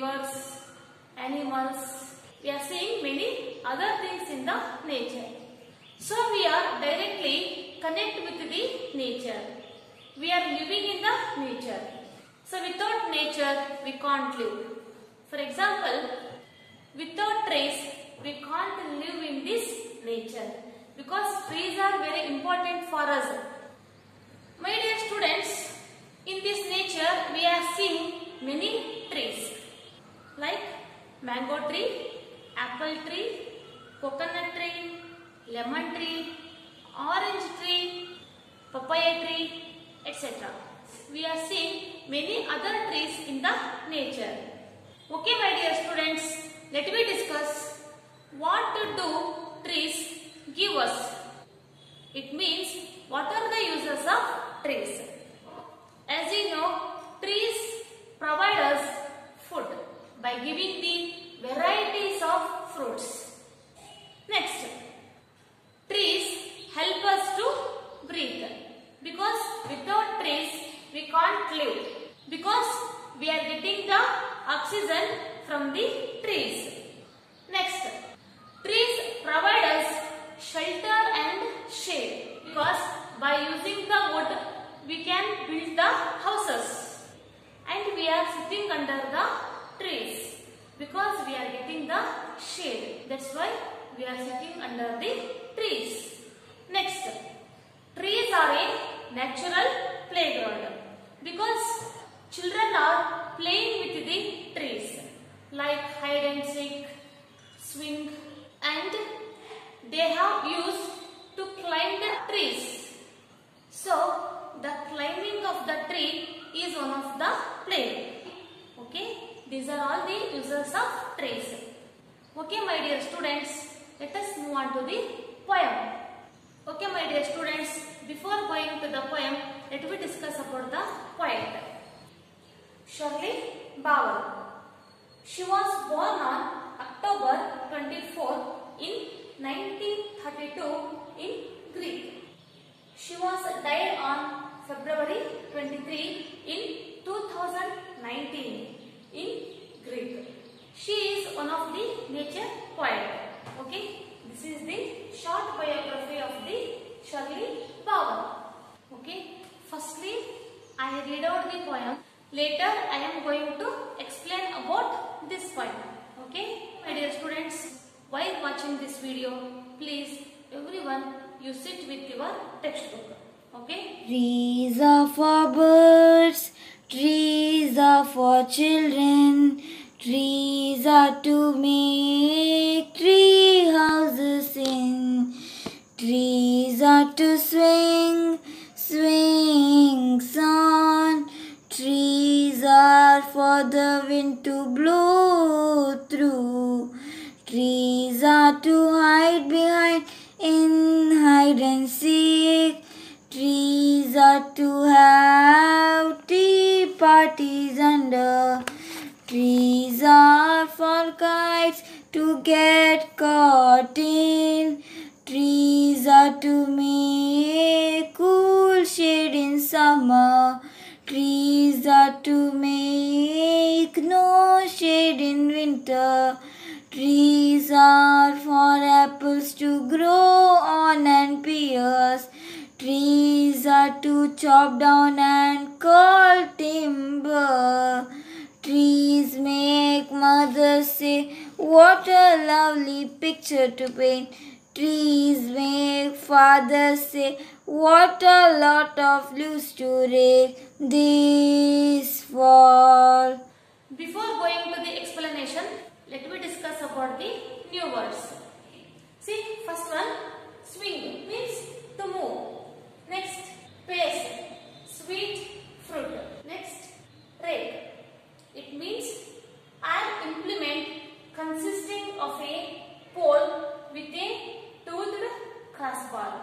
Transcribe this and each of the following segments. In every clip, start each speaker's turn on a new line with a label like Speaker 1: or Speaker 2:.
Speaker 1: rivers, animals. We are seeing many other things in the nature. So we are directly connect with the nature. We are living in the nature. So without nature we can't live. For example, without trees we can't live in this nature because trees are very important for us. My dear students, coconut tree, lemon tree, orange tree, papaya tree, etc. We are seeing many other trees in the nature. Okay, my dear students, let me discuss what to do trees give us. It means what are the uses of trees. As you know, trees provide us food by giving the varieties of fruits. Next, trees help us to breathe because without trees we can't live because we are getting the oxygen from the trees. Next, trees provide us shelter because by using the wood we can build the houses. And we are sitting under the trees. Because we are getting the shade. That's why we are sitting under the trees. Next, trees are a natural playground. Because children are playing with the trees. Like hide and seek, swing and they have used trees. So, the climbing of the tree is one of the play. Okay, these are all the uses of trees. Okay, my dear students, let us move on to the poem. Okay, my dear students, before going to the poem, let me discuss about the poet. Shirley Bauer. She was born on October 24 in 1932 in Greek. She was died on February 23 in 2019 in Greek. She is one of the nature poet. Okay, this is the short biography of the Shirley Bauer. Okay, firstly I read out the poem. Later I am going to explain about this poem. Okay, my dear students, while watching this video, please everyone you sit with your textbook. Okay.
Speaker 2: Trees are for birds, trees are for children, trees are to make tree houses in, trees are to swing, swings on, trees are for the wind to blow through, trees are to hide behind in hide and seek. Trees are to have tea parties under. Trees are for kites to get caught in. Trees are to make cool shade in summer. Trees are to make no shade in winter. Trees are for apples to grow on and pears. Trees are to chop down and call timber. Trees make mothers say, What a lovely picture to paint. Trees make fathers say, What a lot of leaves to rake this fall.
Speaker 1: Before going to the explanation, let me discuss about the new words. See, first one, swing means to move. Next, pace, sweet fruit. Next, rake. It means an implement consisting of a pole with a toothed crossbar.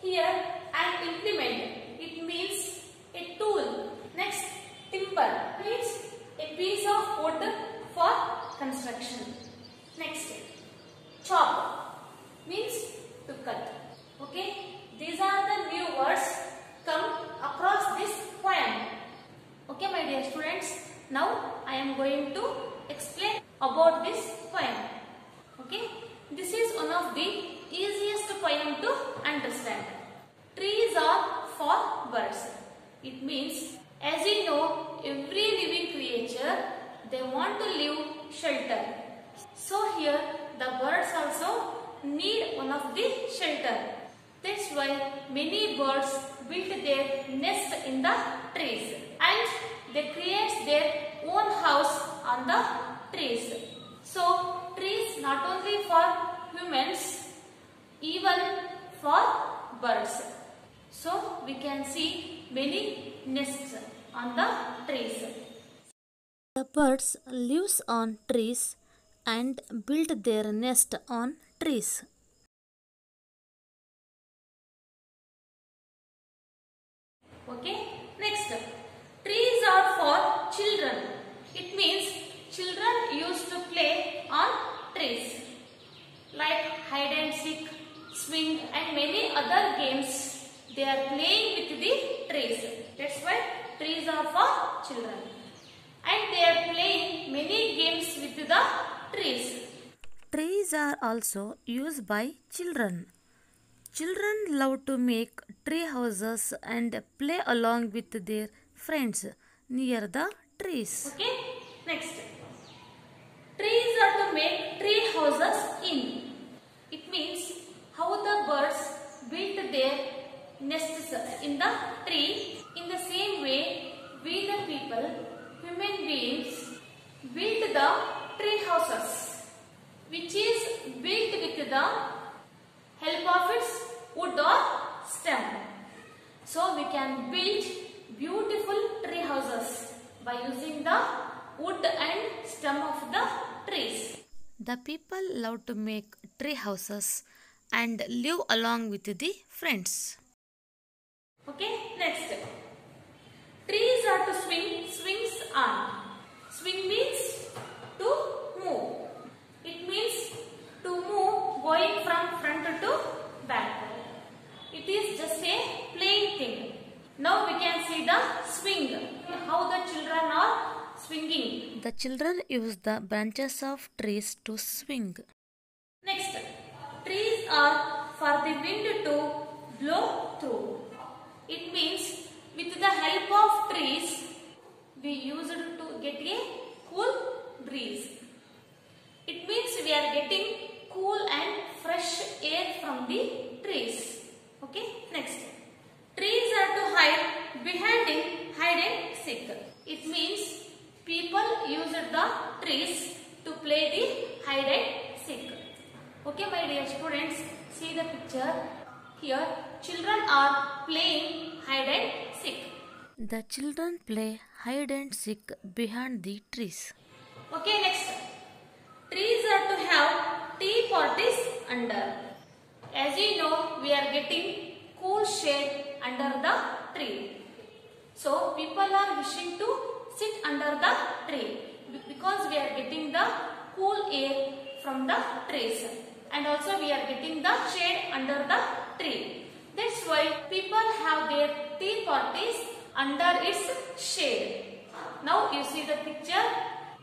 Speaker 1: Here, an implement. It means a tool. Next, timber means a piece of wood for construction. Next, chop means to cut. Okay, these are the new words come across this poem. Okay, my dear students, now I am going to explain about this poem. Okay, this is one of the easiest poem to understand. Trees are for birds. It means, as you know, every living creature they want to live shelter. So here the birds also need one of the shelter. That's why many birds build their nest in the trees and they create their own house on the trees. So trees not only for humans, even for birds. So we can see many nests on the trees.
Speaker 3: The birds lives on trees and build their nest on trees.
Speaker 1: Okay. Next, trees are for children. It means children used to play on trees like hide and seek, swing and many other games. They are playing with the trees. That's why trees are for children. And they are playing many games with the trees.
Speaker 3: Trees are also used by children. Children love to make tree houses and play along with their friends near the trees.
Speaker 1: Okay. Next. Trees are to make tree houses in. It means how the birds build their nests in the tree. In the same way, we the people, human beings, build the tree houses, which is built with the help of its wood or stem. So we can build beautiful tree houses by using the wood and stem of the trees.
Speaker 3: The people love to make tree houses and live along with the friends.
Speaker 1: Okay, next. Trees are to swing, on. Swing means to move. It means to move going from front to back. It is just a playing thing. Now we can see the swing. How the children are swinging.
Speaker 3: The children use the branches of trees to swing.
Speaker 1: Next, trees are for the wind to blow through. It means with the help of trees, we used to get a cool breeze. It means we are getting cool and fresh air from the trees. Okay, next. Trees are to hide behind in hide and seek. It means people used the trees to play the hide and seek. Okay, my dear students, see the picture. Here, children are playing hide and seek.
Speaker 3: The children play hide and seek behind the trees.
Speaker 1: Okay, next. Trees are to have tea parties under. As you know, we are getting cool shade under the tree. So, people are wishing to sit under the tree because we are getting the cool air from the trees. And also we are getting the shade under the tree. That's why people have their tea parties under its shade. Now you see the picture.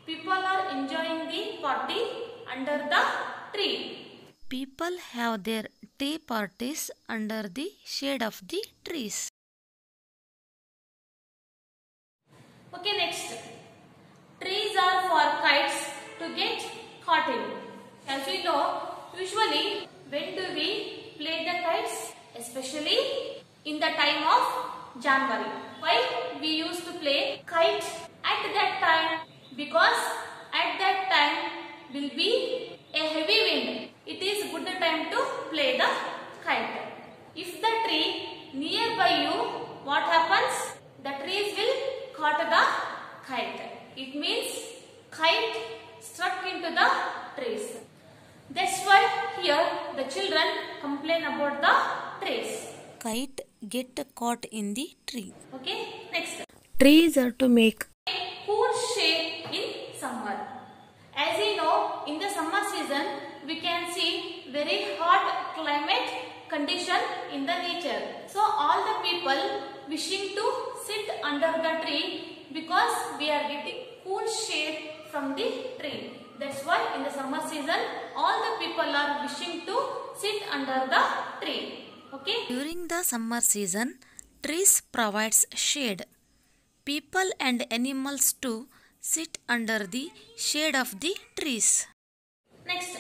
Speaker 1: People are enjoying the party under the tree.
Speaker 3: People have their tea parties under the shade of the trees.
Speaker 1: Okay, next. Trees are for kites to get caught in. As we know, usually when do we play the kites? Especially in the time of January. Why we used to play kite at that time? Because at that time will be a heavy wind. It is good time to play the kite. If the tree nearby you, what happens? The trees will caught the kite. It means kite struck into the trees. That's why here the children complain about the trees.
Speaker 3: Kite get caught in the tree.
Speaker 1: Okay, next.
Speaker 3: Trees are to make
Speaker 1: cool shade in summer. As you know, in the summer season, we can see very hot climate condition in the nature. So all the people wishing to sit under the tree because we are getting cool shade from the tree. That's why in the summer season, all the people are wishing to sit under the tree. Okay.
Speaker 3: During the summer season, trees provides shade. People and animals too sit under the shade of the trees.
Speaker 1: Next,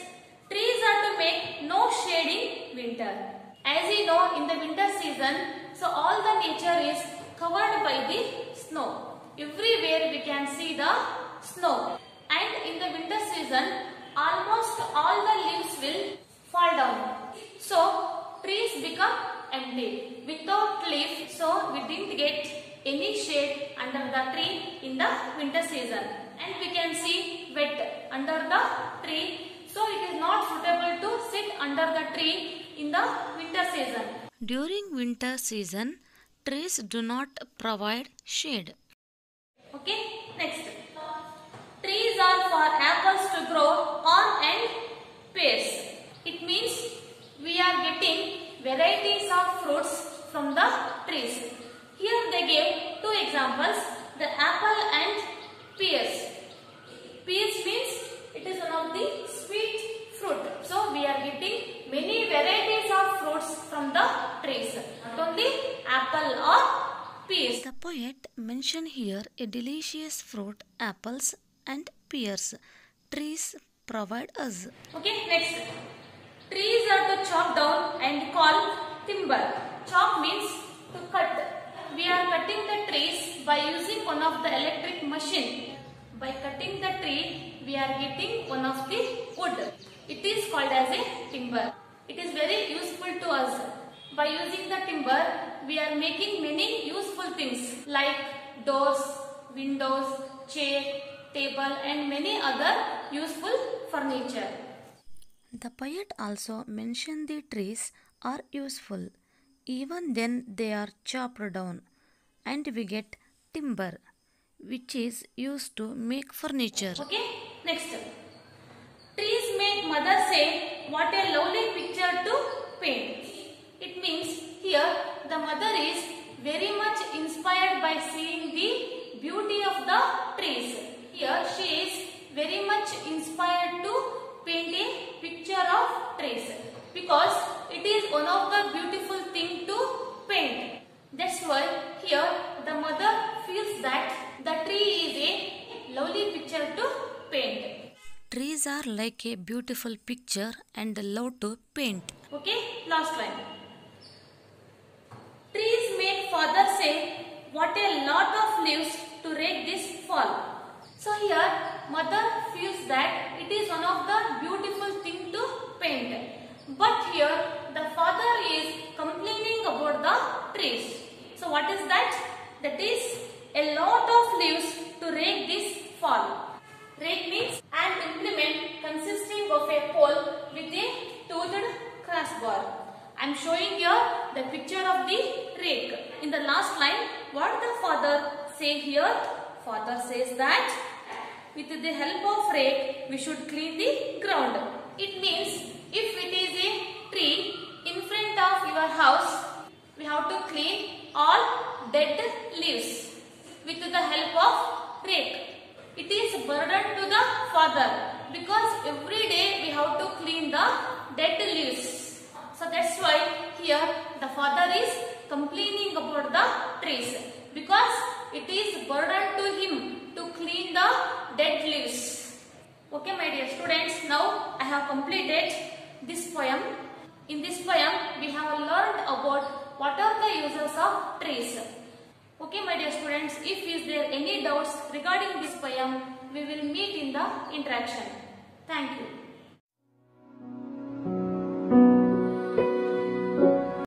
Speaker 1: trees are to make no shade in winter. As you know, in the winter season, so all the nature is covered by the snow. Everywhere we can see the snow. And in the winter season, almost all the leaves will fall down. So, trees become empty. Without leaf, so we didn't get any shade under the tree in the winter season. And we can see wet under the tree. So, it is not suitable to sit under the tree in the winter season.
Speaker 3: During winter season, trees do not provide shade.
Speaker 1: Okay, next. Trees are for apples to grow on and pears. It means we are getting varieties of fruits from the trees. Here they gave two examples, the apple and pears. Pears means it is one of the sweet fruit. So we are getting many varieties of fruits from the trees. Not only apple or pears.
Speaker 3: The poet mentioned here a delicious fruit, apples and pears. Trees provide us.
Speaker 1: Okay, next. Trees are to chop down and call timber. Chop means to cut. We are cutting the trees by using one of the electric machine. By cutting the tree, we are getting one of the wood. It is called as a timber. It is very useful to us. By using the timber, we are making many useful things like doors, windows, chair, table and many other useful furniture.
Speaker 3: The poet also mentioned the trees are useful even then they are chopped down and we get timber which is used to make furniture.
Speaker 1: Okay, next. Trees make mother say, what a lovely picture to paint. It means here the mother is very much inspired by seeing the beauty of the trees. Here she is very much inspired to paint a picture of trees because it is one of the beautiful thing to paint. That's why here the mother feels that the tree is a lovely picture to paint.
Speaker 3: Trees are like a beautiful picture and love to paint.
Speaker 1: Okay, last one. Trees make father say, what a lot of leaves to rake this fall. So here, mother feels that it is one of the beautiful thing to paint. But here, the father is complaining about the trees. So what is that? That is a lot of leaves to rake this fall. Rake means an implement consisting of a pole with a toothed crossbar. I am showing here the picture of the rake. In the last line, what the father say here? Father says that with the help of rake, we should clean the ground. It means if it is a tree in front of your house, we have to clean all dead leaves with the help of rake. It is burden to the father because every day we have to clean the dead leaves. So that's why here the father is complaining about the trees because it is burden to him to clean the dead leaves. Okay my dear students, now I have completed this poem. In this poem we have learned about what are the uses of trees. Okay my dear students, if is there any doubts regarding this poem, we will meet in the interaction. Thank you.